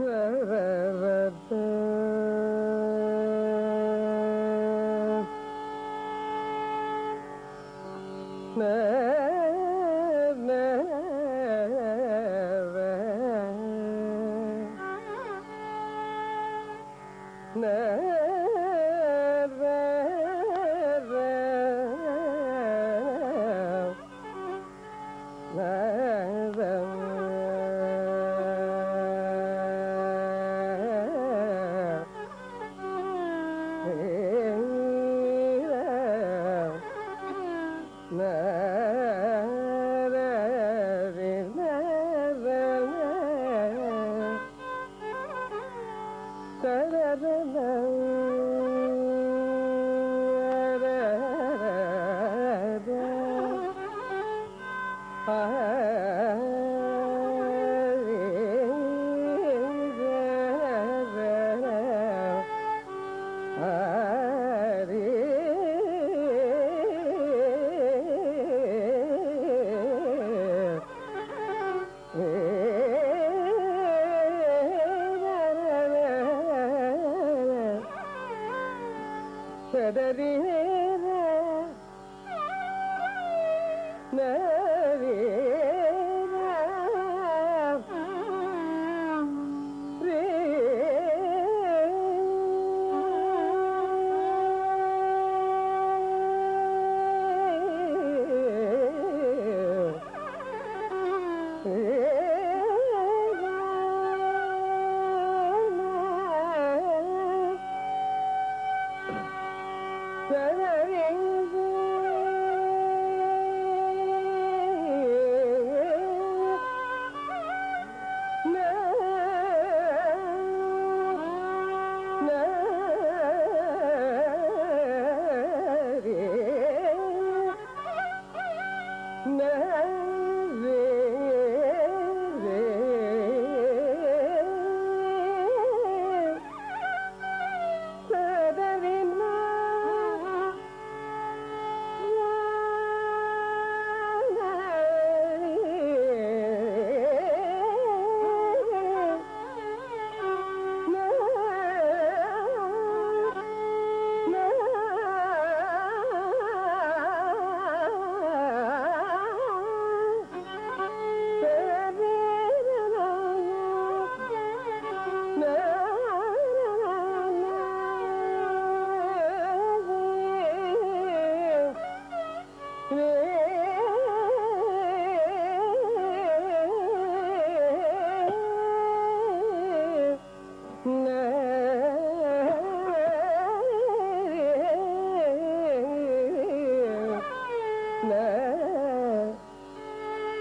ne Ah ಕದರಿಹೇ forever.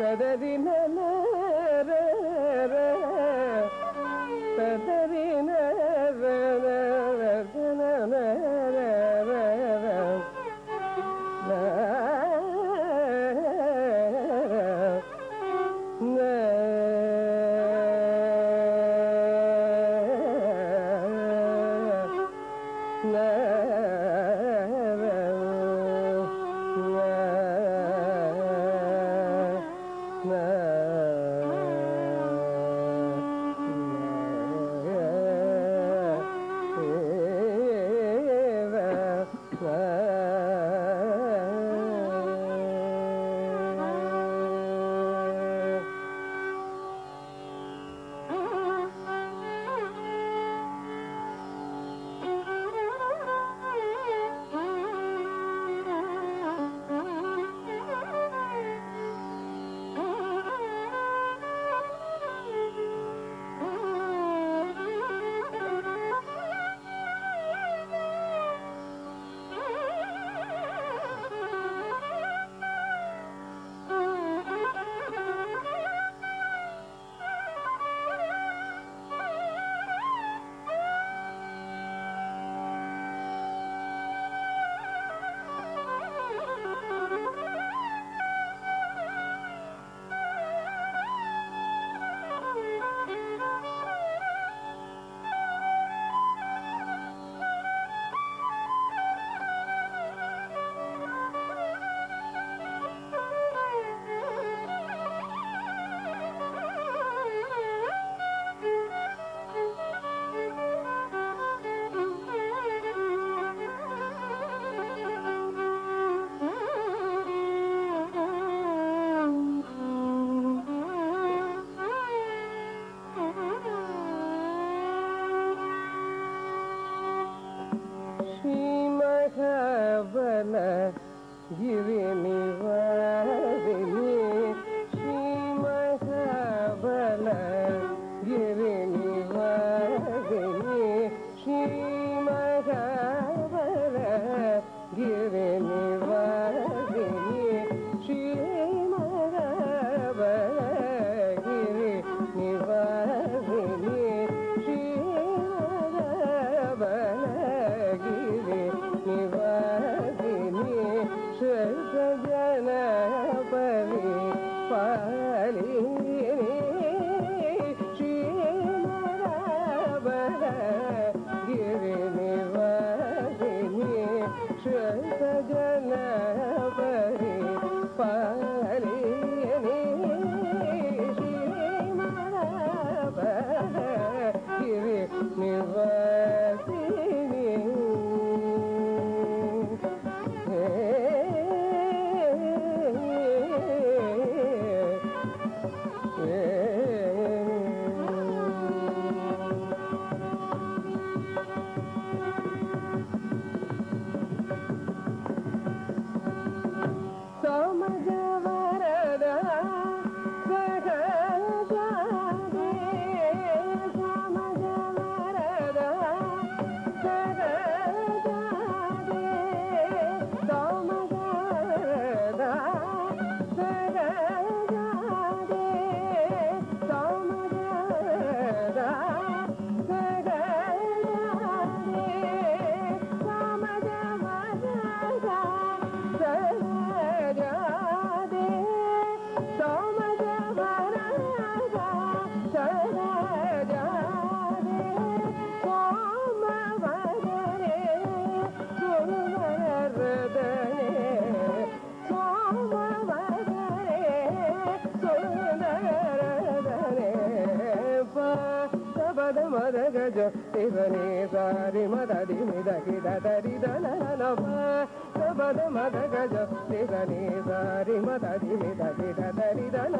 Kaderine nere Kaderine Shri ಮಹಾವನ ಗಿರಿ ನಿವಾರ గజ తిదని సారి మద దిమి దగి దరి దన పద మద గజ తిదని సారి మదది దిమి దగి దరి దన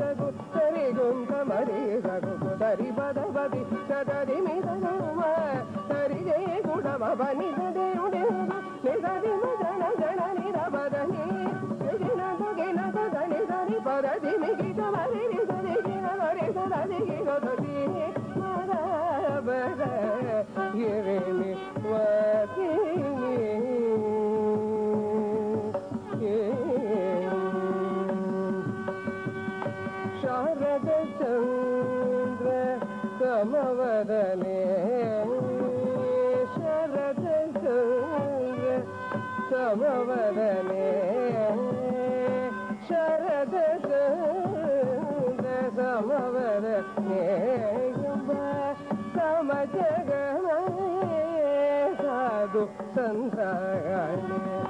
దగు సరి గుంత మరి సగు దరి పద పది సదరి మీ దమ సరి గుడమ బని దేవుడే సమవదనే శరద చంద్ర సమవదనే శరద చంద్ర సమవదనే సమజగమే సాధు సంధ్రాయణే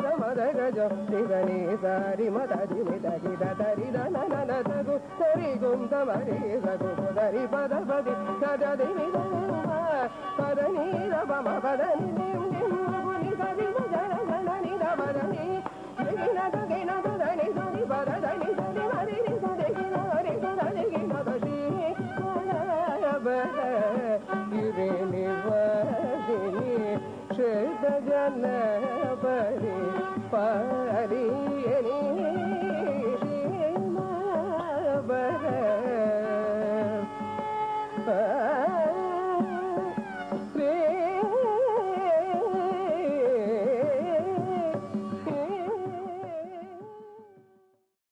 మద మద గజ దిగని సారి మద దిని దగి దరి దన నన తగు సరి గుంత మరి సగు దరి పద పది సద దిని పద నీర రమ పద ని pa